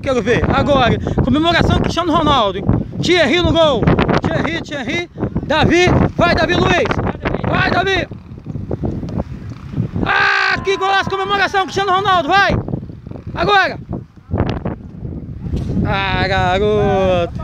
Quero ver. Agora, comemoração Cristiano Ronaldo. Thierry no gol. Thierry, Thierry. Davi. Vai, Davi Luiz. Vai, Davi. Ah, que golaço, comemoração Cristiano Ronaldo. Vai. Agora. Ah, garoto.